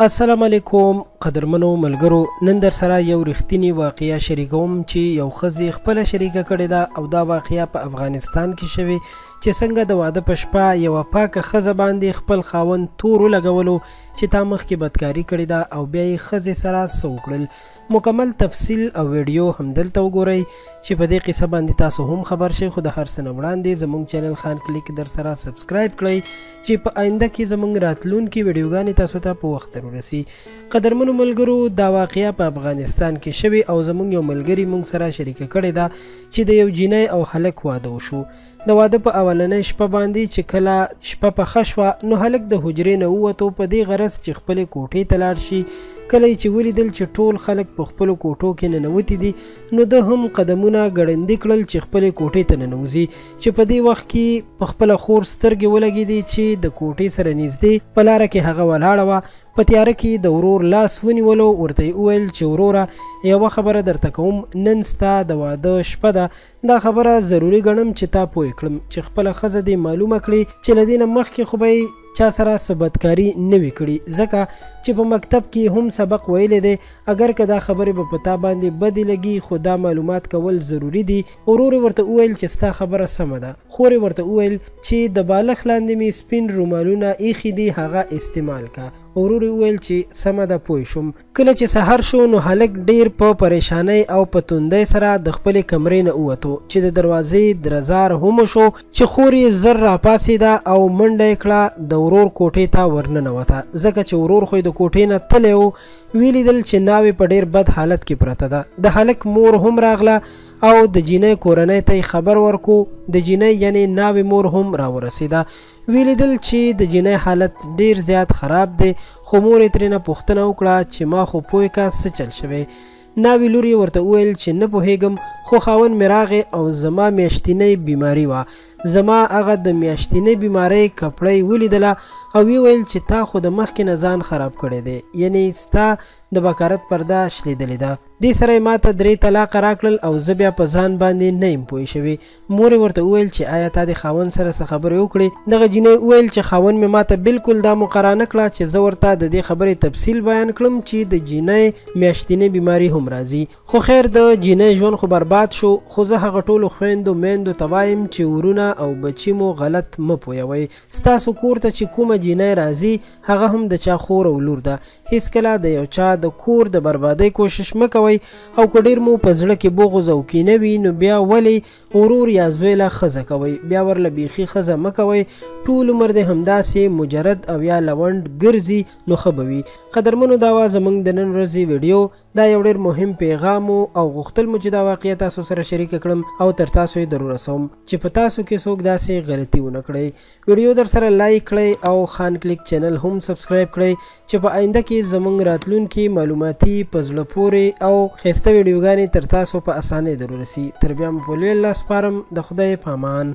السلام علیکم قدرمنو ملګرو نن در سره یو رښتینی واقعیا شریکوم چې یو خزي خپل شریکه کړې ده او دا واقعیا په افغانستان کې شوی چې څنګه د واده په شپه یو پاکه خزه باندې خپل خاون تور لګولو چې تا مخ کې بدکاری کړې ده او بیا یې خزه سره سوکړل مکمل تفصیل او ویډیو همدلته وګورئ چې په دې قصه باندې تاسو هم خبر شئ خو د هر څه نه وړاندې زموږ چینل خان کلیک در سره سبسکرایب کړئ چې په آینده کې زموږ راتلونکي ویډیوګانې تاسو ته په وخت ورسي قدرمنو ملګرو دا واقعیا په افغانستان کې شوې او زموږ یو ملګري موږ سره شریکه کړې ده چې د یو جینۍ او هلک واده وشو د واده په اولنۍ شپه باندې چې کله شپه پخه شوه نو هلک د حجرې نه ووتو په دې غرض چې خپلې کوټې ته لاړ شي کله یې چې ولیدل چې ټول خلک په خپلو کوټو کې ننوتي دي نو ده هم قدمونه ګړندي کړل چې خپلې کوټې ته ننوځي چې په دې وخت کې په خپله خور سترګې ولګېدې چې د کوټې سره نږدې په لاره کې هغه ولاړه وه په تیاره کې د ورور لاس ونیولو ورته یې وویل چې وروره یوه خبره درته کوم نن ستا د واده شپه ده دا خبره ضروري ګڼم چې تا پوه کړم چې خپله ښځه دې معلومه کړې چې له دې نه مخکې خو به یې چا سره څه بدکاري نه وي کړي ځکه چې په مکتب کې هم سبق ویلی دی اګر که دا خبرې به په تا باندې بدې لګي خو دا معلومات کول ضروري دي ورور ورته وویل چې ستا خبره سمه ده خور ورته وویل چې د بالښت لاندې مې سپین رومالونه ایښي دي هغه استعمال که ورور وویل چې سمه ده پوه شوم کله چې سهار شو نو هلک ډیر په پریشانۍ او په توندۍ سره د خپلې کمرې نه ووتو چې د دروازې درزار هم وشو چې خور یې زر راپاڅېده او منډه یې کړه د ورور کوټې ته ورننوته ځکه چې ورور خو یې د کوټې نه تللی و ویې لیدل چې ناوې په ډیر بد حالت کې پرته ده د هلک مور هم راغله او د جینۍ کورنۍ ته یې خبر ورکو د جینۍ یعنې ناوې مور هم راورسېده ویې لیدل چې د جینۍ حالت ډېر زیات خراب دی خو مور یې ترېنه پوښتنه وکړه چې ما خو پوه که څه چل شوی ناوي لور یې ورته وویل چې نه پوهېږم خو خاون مې راغی او زما میاشتینۍ بیماري وه زما هغه د میاشتینۍ بیمارۍ کپړۍ ولیدله او ویې ویل چې تا خو د مخکې نه ځان خراب کړی دی یعنی ستا د بکارت پرده شلېدلې ده دې سره یې ماته درې طلاقه راکړل او زه بیا په ځان باندې نه یم پوه شوی مور یې ورته وویل چې آیا تا د خاوند سره څه خبرې وکړې؟ دغه جینۍ وویل چې خاوند مې ماته بالکل دا موقع رانه کړه چې زه ورته د دې خبرې تفصیل بیان کړم چې د جینۍ میاشتینۍ بیماري هم راځي. خو خیر د جینۍ ژوند خو برباد شو، خو زه هغه ټولو خویندو میندو ته وایم چې ورونه او بچي مو غلط مه پویوئ، ستاسو کور ته چې کومه جینۍ راځي هغه هم د چا خور او لور ده، هیڅکله د یو چا د کور د بربادۍ کوشش مه کوئ او که ډېر مو په زړه کې بغض او کینه وي نو بیا ولې ورور یا زوی له ښځه کوئ بیا ورله بیخي ښځه مه کوئ ټول عمر دې همداسې مجرد او یا لونډ ګرځي نو ښه به وي قدرمنو دا وه زموږ د نن ورځې ویډیو دا یو ډېر مهم پیغام او غوښتل مو چې دا واقعیت تاسو سره شریک کړم او تر تاسو یې درورسوم چې په تاسو کې څوک داسې غلطي ونه کړئ ویډیو درسره لایک کړئ او خان کلیک چینل هم سبسکرایب کړئ چې په آینده کې زمونږ راتلونکي معلوماتي په زړه پورې او ښایسته ویډیوګانې تر تاسو په اسانۍ درورسي تر بیا مو په لوی الله سپارم د خدای په امان